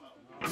info.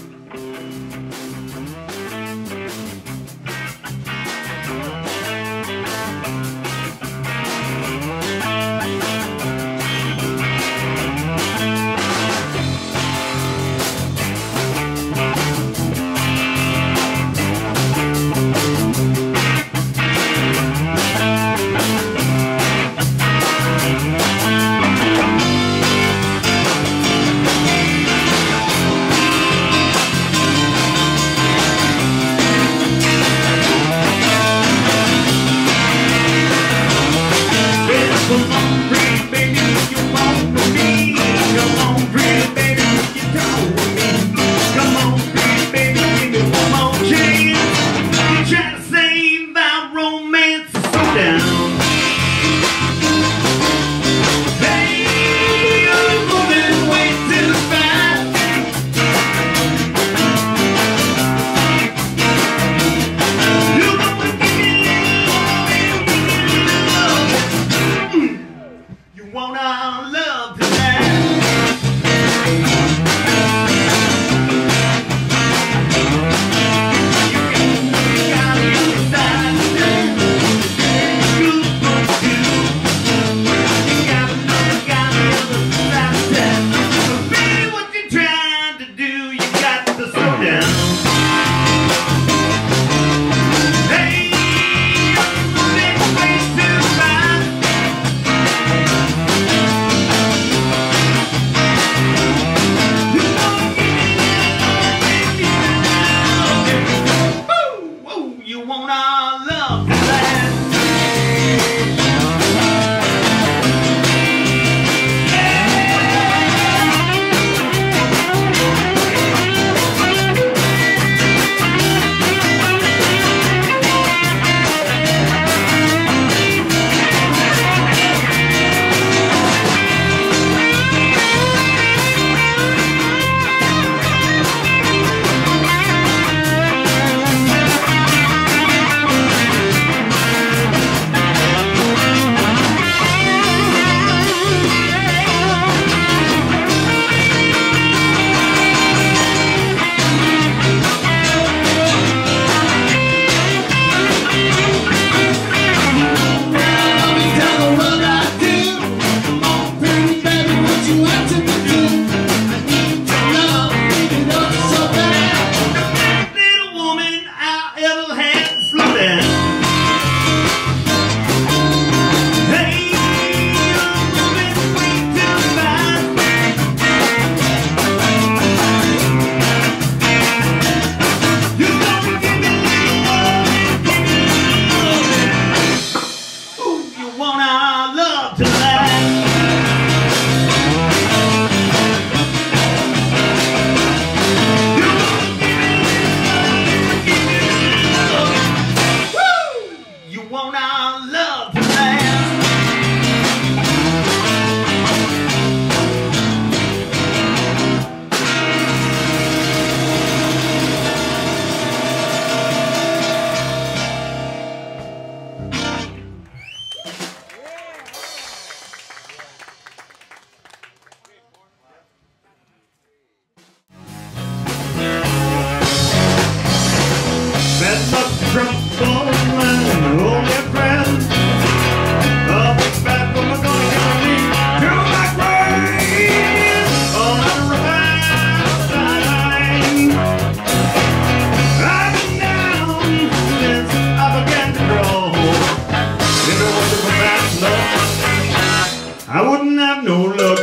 love.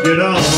it all.